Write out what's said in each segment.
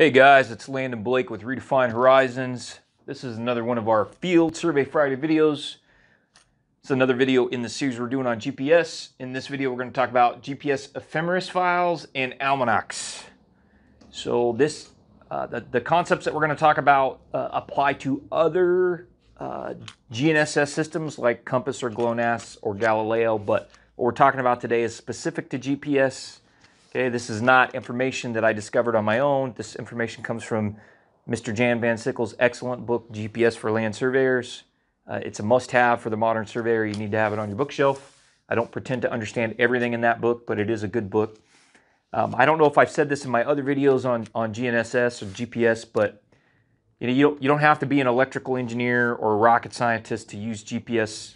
Hey guys, it's Landon Blake with Redefined Horizons. This is another one of our Field Survey Friday videos. It's another video in the series we're doing on GPS. In this video, we're going to talk about GPS ephemeris files and almanacs. So this, uh, the, the concepts that we're going to talk about uh, apply to other uh, GNSS systems like Compass or GLONASS or Galileo, but what we're talking about today is specific to GPS Okay, this is not information that I discovered on my own. This information comes from Mr. Jan Van Sickle's excellent book, GPS for Land Surveyors. Uh, it's a must-have for the modern surveyor. You need to have it on your bookshelf. I don't pretend to understand everything in that book, but it is a good book. Um, I don't know if I've said this in my other videos on, on GNSS or GPS, but you know you don't, you don't have to be an electrical engineer or a rocket scientist to use GPS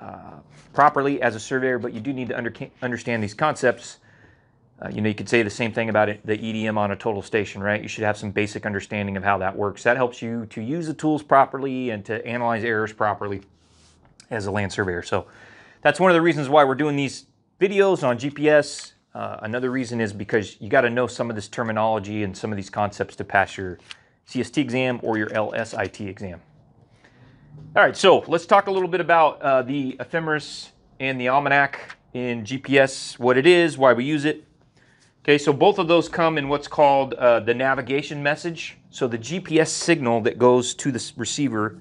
uh, properly as a surveyor, but you do need to under, understand these concepts uh, you know, you could say the same thing about it, the EDM on a total station, right? You should have some basic understanding of how that works. That helps you to use the tools properly and to analyze errors properly as a land surveyor. So that's one of the reasons why we're doing these videos on GPS. Uh, another reason is because you got to know some of this terminology and some of these concepts to pass your CST exam or your LSIT exam. All right, so let's talk a little bit about uh, the ephemeris and the almanac in GPS, what it is, why we use it, Okay, so both of those come in what's called uh, the navigation message. So the GPS signal that goes to the receiver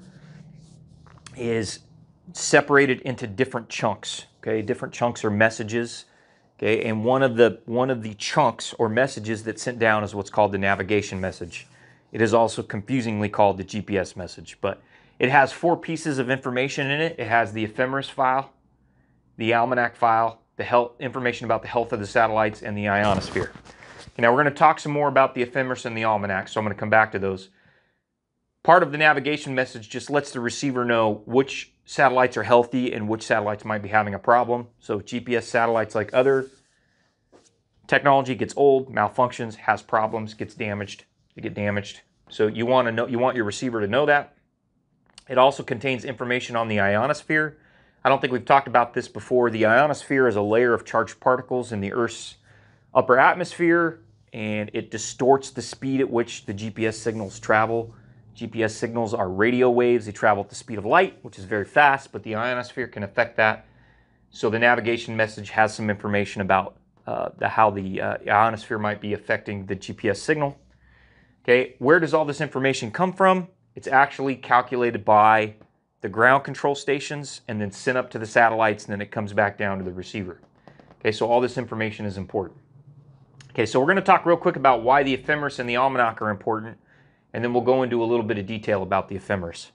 is separated into different chunks. Okay, different chunks are messages. Okay, and one of the one of the chunks or messages that's sent down is what's called the navigation message. It is also confusingly called the GPS message, but it has four pieces of information in it. It has the ephemeris file, the almanac file, the health information about the health of the satellites and the ionosphere. Okay, now we're going to talk some more about the ephemeris and the almanac, so I'm going to come back to those. Part of the navigation message just lets the receiver know which satellites are healthy and which satellites might be having a problem. So GPS satellites like other technology gets old, malfunctions, has problems, gets damaged, they get damaged. So you want to know you want your receiver to know that. It also contains information on the ionosphere, I don't think we've talked about this before. The ionosphere is a layer of charged particles in the Earth's upper atmosphere, and it distorts the speed at which the GPS signals travel. GPS signals are radio waves. They travel at the speed of light, which is very fast, but the ionosphere can affect that. So the navigation message has some information about uh, the, how the uh, ionosphere might be affecting the GPS signal. Okay, where does all this information come from? It's actually calculated by the ground control stations and then sent up to the satellites and then it comes back down to the receiver. Okay, so all this information is important. Okay, so we're going to talk real quick about why the ephemeris and the almanac are important and then we'll go into a little bit of detail about the ephemeris.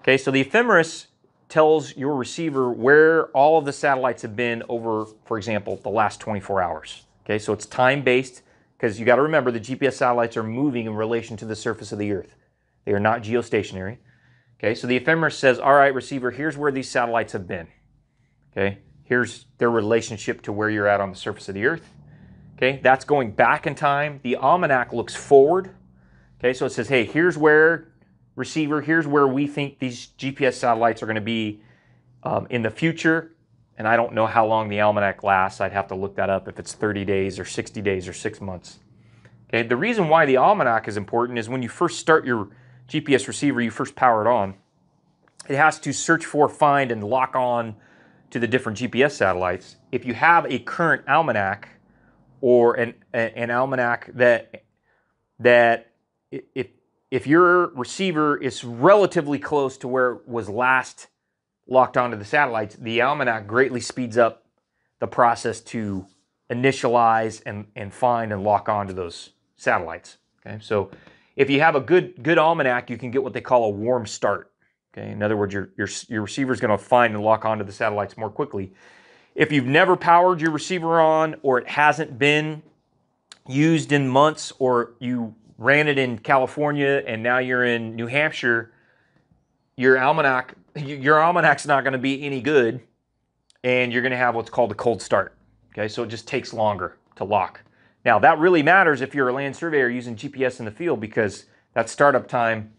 Okay, so the ephemeris tells your receiver where all of the satellites have been over, for example, the last 24 hours. Okay, so it's time-based because you got to remember the GPS satellites are moving in relation to the surface of the Earth. They are not geostationary. Okay, so the ephemeris says, all right, receiver, here's where these satellites have been. Okay, here's their relationship to where you're at on the surface of the Earth. Okay, that's going back in time. The almanac looks forward. Okay, so it says, hey, here's where, receiver, here's where we think these GPS satellites are going to be um, in the future. And I don't know how long the almanac lasts. I'd have to look that up if it's 30 days or 60 days or six months. Okay, the reason why the almanac is important is when you first start your GPS receiver you first power it on, it has to search for, find, and lock on to the different GPS satellites. If you have a current almanac or an, an almanac that that if if your receiver is relatively close to where it was last locked onto the satellites, the almanac greatly speeds up the process to initialize and, and find and lock onto those satellites. Okay, so if you have a good good almanac, you can get what they call a warm start. Okay, in other words, your your your receiver is going to find and lock onto the satellites more quickly. If you've never powered your receiver on, or it hasn't been used in months, or you ran it in California and now you're in New Hampshire, your almanac your almanac's not going to be any good, and you're going to have what's called a cold start. Okay, so it just takes longer to lock. Now, that really matters if you're a land surveyor using GPS in the field because that startup time,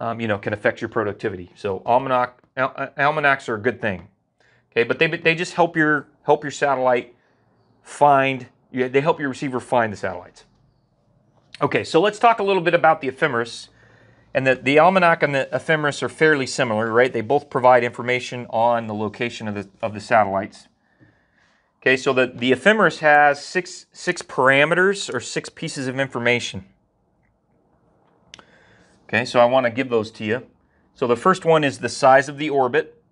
um, you know, can affect your productivity. So almanac, al uh, almanacs are a good thing. Okay, but they, they just help your help your satellite find. They help your receiver find the satellites. Okay, so let's talk a little bit about the ephemeris. And the, the almanac and the ephemeris are fairly similar, right? They both provide information on the location of the, of the satellites. Okay, so the, the ephemeris has six, six parameters or six pieces of information. Okay, so I want to give those to you. So the first one is the size of the orbit.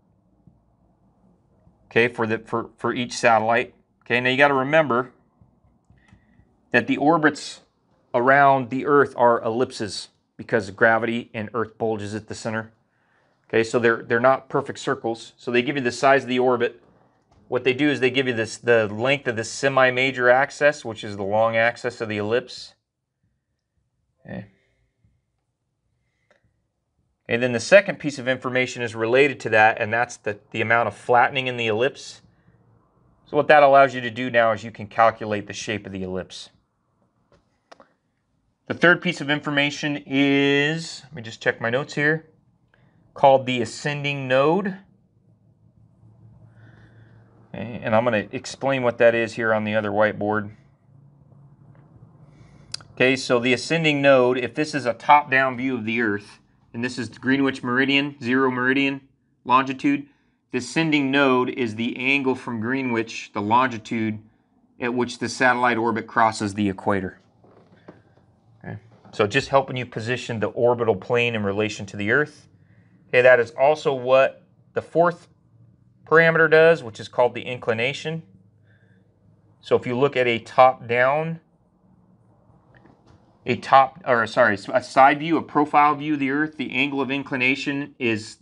Okay, for the for, for each satellite. Okay, now you got to remember that the orbits around the Earth are ellipses because gravity and Earth bulges at the center. Okay, so they're they're not perfect circles. So they give you the size of the orbit what they do is they give you this the length of the semi-major axis, which is the long axis of the ellipse. Okay. And then the second piece of information is related to that, and that's the, the amount of flattening in the ellipse. So what that allows you to do now is you can calculate the shape of the ellipse. The third piece of information is, let me just check my notes here, called the ascending node. And I'm going to explain what that is here on the other whiteboard. Okay, so the ascending node, if this is a top-down view of the Earth, and this is Greenwich meridian, zero meridian longitude, the ascending node is the angle from Greenwich, the longitude at which the satellite orbit crosses the equator. Okay, so just helping you position the orbital plane in relation to the Earth. Okay, that is also what the fourth parameter does, which is called the inclination. So if you look at a top-down, a top, or sorry, a side view, a profile view of the Earth, the angle of inclination is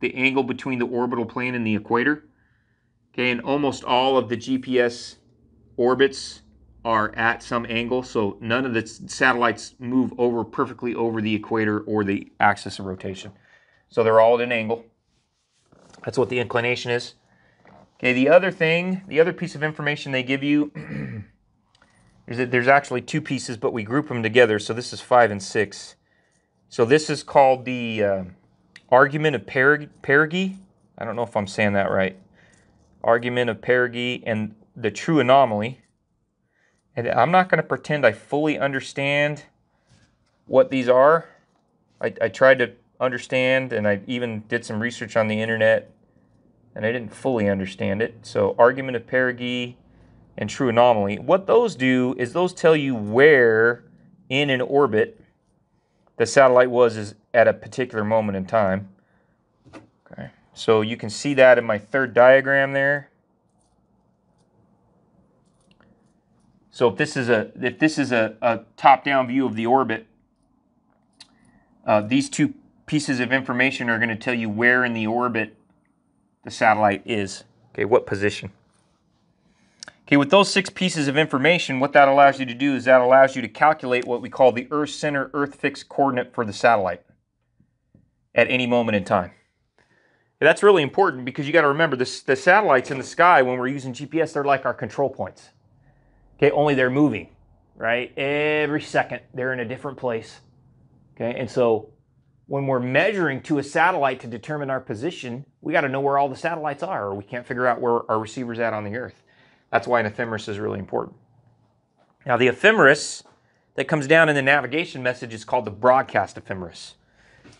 the angle between the orbital plane and the equator. Okay, and almost all of the GPS orbits are at some angle, so none of the satellites move over perfectly over the equator or the axis of rotation. So they're all at an angle. That's what the inclination is. Okay, the other thing, the other piece of information they give you is that there's actually two pieces, but we group them together. So this is five and six. So this is called the uh, argument of perigee. I don't know if I'm saying that right. Argument of perigee and the true anomaly. And I'm not going to pretend I fully understand what these are. I, I tried to understand, and I even did some research on the internet, and I didn't fully understand it. So, argument of perigee and true anomaly. What those do is those tell you where in an orbit the satellite was is at a particular moment in time. Okay, so you can see that in my third diagram there. So if this is a if this is a, a top-down view of the orbit, uh, these two pieces of information are going to tell you where in the orbit the satellite is. Okay, what position. Okay, with those six pieces of information, what that allows you to do is that allows you to calculate what we call the Earth center, Earth fixed coordinate for the satellite at any moment in time. that's really important because you got to remember this, the satellites in the sky when we're using GPS, they're like our control points. Okay, only they're moving, right? Every second they're in a different place. Okay, and so when we're measuring to a satellite to determine our position, we got to know where all the satellites are, or we can't figure out where our receiver's at on the Earth. That's why an ephemeris is really important. Now, the ephemeris that comes down in the navigation message is called the broadcast ephemeris.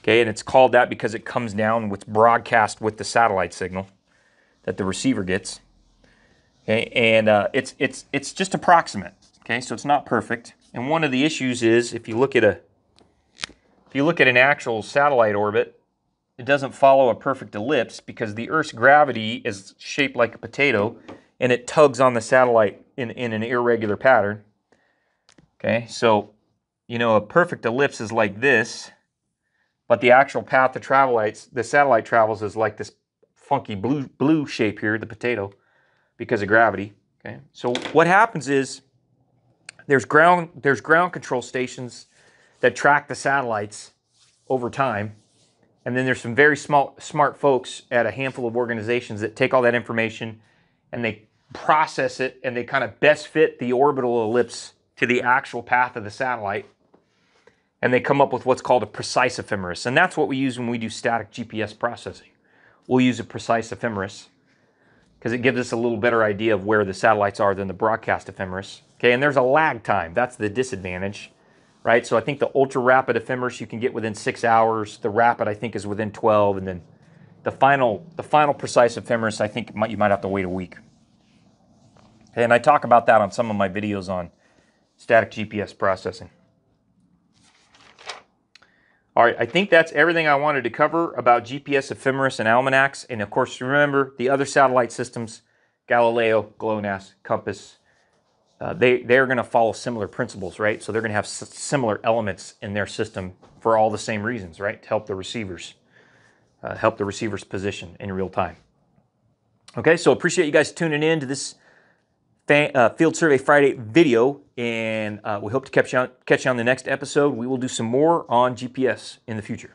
Okay, and it's called that because it comes down with broadcast with the satellite signal that the receiver gets. Okay, and uh, it's it's it's just approximate. Okay, so it's not perfect. And one of the issues is if you look at a if you look at an actual satellite orbit, it doesn't follow a perfect ellipse because the Earth's gravity is shaped like a potato and it tugs on the satellite in, in an irregular pattern. Okay, so, you know, a perfect ellipse is like this, but the actual path the travel the satellite travels is like this funky blue, blue shape here, the potato, because of gravity. Okay, so what happens is there's ground, there's ground control stations that track the satellites over time. And then there's some very small, smart folks at a handful of organizations that take all that information and they process it and they kind of best fit the orbital ellipse to the actual path of the satellite. And they come up with what's called a precise ephemeris. And that's what we use when we do static GPS processing. We'll use a precise ephemeris because it gives us a little better idea of where the satellites are than the broadcast ephemeris. Okay, and there's a lag time. That's the disadvantage right? So I think the ultra rapid ephemeris you can get within six hours. The rapid I think is within 12, and then the final the final precise ephemeris I think might, you might have to wait a week. And I talk about that on some of my videos on static GPS processing. All right, I think that's everything I wanted to cover about GPS, ephemeris, and almanacs. And of course, remember the other satellite systems, Galileo, GLONASS, Compass, uh, they, they're going to follow similar principles, right? So they're going to have s- similar elements in their system for all the same reasons, right? To help the receivers, uh, help the receiver's position in real time. Okay, so appreciate you guys tuning in to this uh, Field Survey Friday video, and uh, we hope to catch you, on, catch you on the next episode. We will do some more on GPS in the future.